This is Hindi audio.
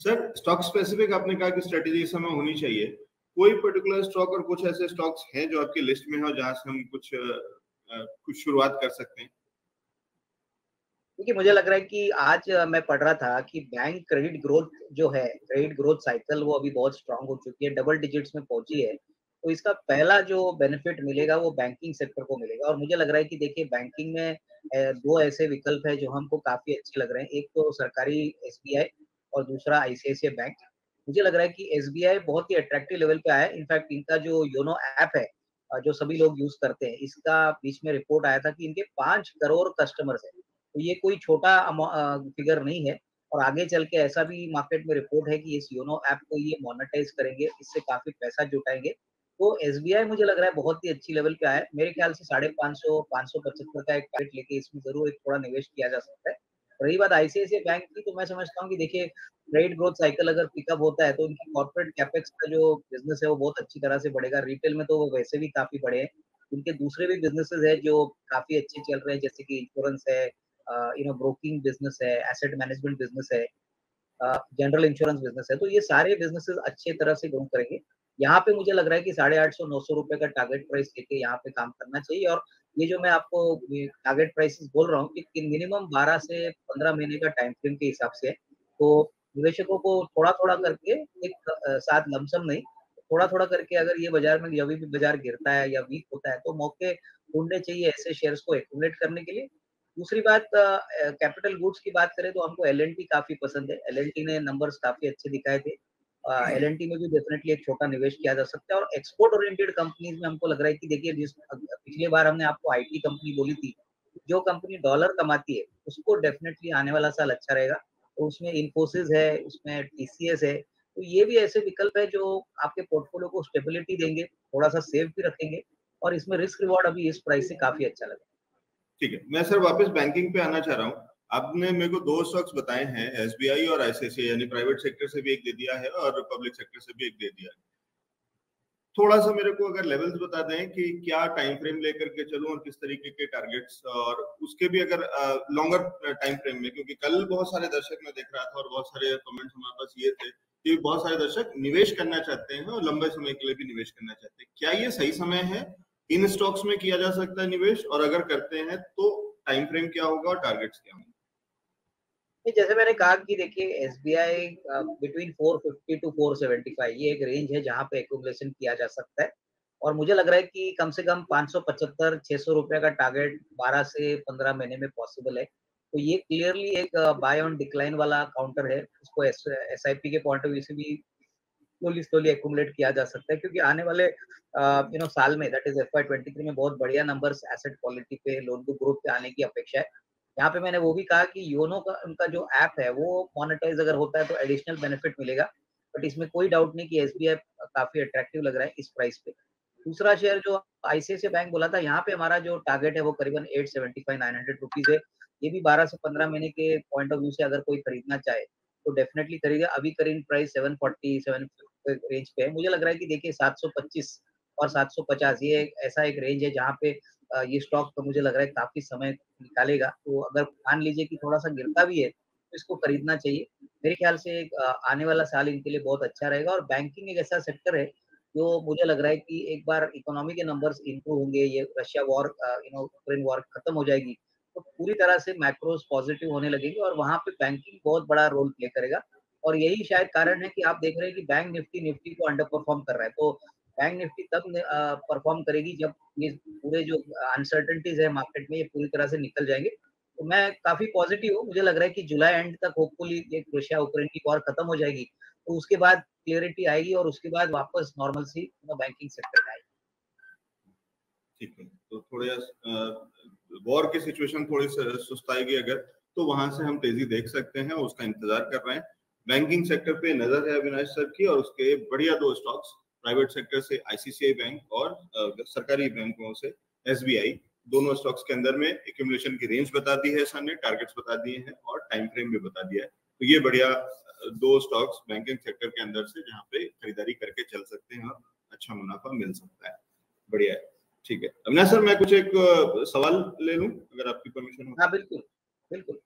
सर स्टॉक स्पेसिफिक आपने कहा कि स्ट्रेटेजी इस समय होनी चाहिए। कोई पर्टिकुलर स्टॉक और कुछ ऐसे स्टॉक्स हैं जो आपकी लिस्ट में हो जहाँ से हम कुछ कुछ शुरुआत कर सकते हैं? देखिए, मुझे लग रहा है कि आज मैं पढ़ रहा था कि बैंक क्रेडिट ग्रोथ जो है क्रेडिट ग्रोथ साइकिल वो अभी बहुत स्ट्रांग हो चुकी है डबल डिजिट्स में पहुँची है। तो इसका पहला जो बेनिफिट मिलेगा वो बैंकिंग सेक्टर को मिलेगा। और मुझे लग रहा है कि देखिए बैंकिंग में दो ऐसे विकल्प है जो हमको काफ़ी अच्छे लग रहे हैं। एक तो सरकारी एसबीआई और दूसरा आईसीआईसीआई बैंक मुझे लग रहा है कि एसबीआई बहुत ही अट्रैक्टिव लेवल पे आया है। इनफैक्ट इनका जो योनो ऐप है जो सभी लोग यूज़ करते हैं, इसका बीच में रिपोर्ट आया था कि इनके पाँच करोड़ कस्टमर्स है। तो ये कोई छोटा फिगर नहीं है और आगे चल के ऐसा भी मार्केट में रिपोर्ट है कि इस योनो ऐप को ये मोनेटाइज करेंगे, इससे काफ़ी पैसा जुटाएँगे। तो SBI मुझे लग रहा है बहुत ही अच्छी लेवल पे आया है। मेरे ख्याल से साढ़े पाँच सौ पाँच सौ पचहत्तर का एक टारगेट लेके इसमें ज़रूर एक थोड़ा निवेश किया जा सकता है। रही बात आईसीआईसीआई बैंक की तो मैं समझता हूँ कि देखिए क्रेडिट ग्रोथ साइकिल अगर पिकअप होता है तो उनकी कॉर्पोरेट कैपेक्स का जो बिज़नेस है, वो बहुत अच्छी तरह से बढ़ेगा। रिटेल में तो वो वैसे भी काफ़ी बड़े हैं। उनके दूसरे भी बिजनेसेस है जो काफ़ी अच्छे चल रहे हैं, जैसे कि इंश्योरेंस है यू नो ब्रोकिंग बिज़नेस है एसेट मैनेजमेंट बिज़नेस है जनरल इंश्योरेंस बिज़नेस है। तो ये सारे बिजनेसेस अच्छे तरह से ग्रो करेंगे। यहाँ पे मुझे लग रहा है कि साढ़े आठ सौ, नौ सौ रुपए का टारगेट प्राइस लेके यहाँ पे काम करना चाहिए और ये जो मैं आपको टारगेट प्राइसेस बोल रहा हूँ कि मिनिमम बारह से पंद्रह महीने का टाइम फ्रेम के हिसाब से तो निवेशकों को थोड़ा थोड़ा करके एक साथ लमसम नहीं थोड़ा थोड़ा करके अगर ये बाज़ार में जब भी बाज़ार गिरता है या वीक होता है तो मौके ढूँढने चाहिए ऐसे शेयर्स को एक्यूमुलेट करने के लिए। दूसरी बात कैपिटल गुड्स की बात करें तो हमको एलएनटी काफ़ी पसंद है। एलएनटी ने नंबर्स काफ़ी अच्छे दिखाए थे। एल टी में भी डेफिनेटली एक छोटा निवेश किया जा सकता है और एक्सपोर्ट ओरिएंटेड कंपनीज़ में हमको लग रहा है कि देखिए, जिस पिछली बार हमने आपको आईटी कंपनी बोली थी, जो कंपनी डॉलर कमाती है, उसको डेफिनेटली आने वाला साल अच्छा रहेगा। तो उसमें इन्फोसिस है, उसमें टीसीएस है तो ये भी ऐसे विकल्प है जो आपके पोर्टफोलियो को स्टेबिलिटी देंगे थोड़ा सा सेफ़ भी रखेंगे और इसमें रिस्क रिवॉर्ड अभी इस प्राइस से काफ़ी अच्छा लगा ठीक है, मैं सर वापस बैंकिंग पे आना चाह रहा हूँ। आपने मेरे को दो स्टॉक्स बताए हैं एसबीआई और आईसीआईसीआई यानी प्राइवेट सेक्टर से भी एक दे दिया है और पब्लिक सेक्टर से भी एक दे दिया है। थोड़ा सा मेरे को अगर लेवल्स बता दें कि क्या टाइम फ्रेम लेकर के चलूँ और किस तरीके के टारगेट्स और उसके भी अगर लॉन्गर टाइम फ्रेम में, क्योंकि कल बहुत सारे दर्शक मैं देख रहा था और बहुत सारे कमेंट्स हमारे पास ये थे कि बहुत सारे दर्शक निवेश करना चाहते हैं और लंबे समय के लिए भी निवेश करना चाहते हैं। क्या ये सही समय है? इन स्टॉक्स में किया जा सकता है निवेश और अगर करते हैं तो टाइम फ्रेम क्या होगा और टारगेट्स क्या होंगे? जैसे मैंने कहा कि देखिए S B I between four fifty to four seventy five ये एक रेंज है जहाँ पे एकोमलेशन किया जा सकता है। और मुझे लग रहा है कि कम से कम पाँच सौ पचहत्तर, छह सौ रुपए का टारगेट बारह से पंद्रह महीने में पॉसिबल है। तो ये क्लियरली एक बाय ऑन डिक्लाइन वाला काउंटर है। उसको एस आई पी के पॉइंट ऑफ़ व्यू से भी स्लोली स्लोली एकुमुलेट किया जा सकता है क्योंकि आने वाले यू नो साल में दैट इज़ एफ़ में बहुत बढ़िया नंबर्स एसेट क्वालिटी पे लोन को ग्रोथ पे आने की अपेक्षा है। यहाँ पे मैंने वो भी कहा कि योनो का, उनका जो ऐप है, वो मोनेटाइज अगर होता है तो एडिशनल बेनिफिट मिलेगा बट इसमें कोई डाउट नहीं कि एसबीआई काफ़ी अट्रैक्टिव लग रहा है इस प्राइस पे। दूसरा शेयर जो आईसीआईसी बैंक बोला था, यहाँ पे हमारा जो टारगेट है वो करीबन eight seventy five nine hundred rupees है। ये भी बारह से पंद्रह महीने के पॉइंट ऑफ़ व्यू से अगर कोई खरीदना चाहे तो डेफिनेटली खरीदेगा अभी करीब price seven forty seven range पे है। मुझे लग रहा है कि देखिए सात सौ पच्चीस और सात सौ पचास, ये ऐसा एक रेंज है जहाँ पे ये स्टॉक तो मुझे लग रहा है काफ़ी समय निकालेगा। तो अगर मान लीजिए कि थोड़ा सा गिरता भी है तो इसको खरीदना चाहिए। मेरे ख्याल से आने वाला साल इनके लिए बहुत अच्छा रहेगा और बैंकिंग एक ऐसा सेक्टर है जो मुझे लग रहा है कि एक बार इकोनॉमी के नंबर्स इंप्रूव होंगे, ये Russia war you know Ukraine war खत्म हो जाएगी तो पूरी तरह से मैक्रोस पॉजिटिव होने लगेंगे और वहाँ पे बैंकिंग बहुत बड़ा रोल प्ले करेगा। और यही शायद कारण है कि आप देख रहे हैं कि बैंक निफ्टी निफ्टी को अंडर परफॉर्म कर रहा है। तो बैंक निफ्टी तब परफॉर्म करेगी जब ये पूरे जो अनसर्टनिटीज है मार्केट में ये पूरी तरह से निकल जाएँगे। तो मैं काफ़ी पॉजिटिव हूँ। मुझे लग रहा है कि जुलाई एंड तक होपफुली ये रशिया यूक्रेन की वॉर खत्म हो जाएगी। तो उसके बाद क्लियरिटी आएगी और उसके बाद वापस नॉर्मल सी बैंकिंग सेक्टर में आएगी। ठीक है। तो थोड़े वॉर की सिचुएशन थोड़ी सुस्ताएगी अगर तो वहाँ से हम तेज़ी देख सकते हैं उसका इंतज़ार कर रहे हैं। बैंकिंग सेक्टर पे नज़र है अविनाश सर की और उसके बढ़िया दो स्टॉक्स प्राइवेट सेक्टर से आईसीसीआई बैंक और सरकारी बैंकों से एसबीआई दोनों स्टॉक्स के अंदर में एक्यूमुलेशन की रेंज बता दी है सर ने टारगेट्स बता दिए हैं और टाइम फ्रेम भी बता दिया है। तो ये बढ़िया दो स्टॉक्स बैंकिंग सेक्टर के अंदर से जहाँ पे खरीदारी करके चल सकते हैं और अच्छा मुनाफा मिल सकता है। बढ़िया है, ठीक है। अविनाश सर, मैं कुछ एक सवाल ले लूँ, अगर आपकी परमिशन हो। हाँ बिल्कुल बिल्कुल।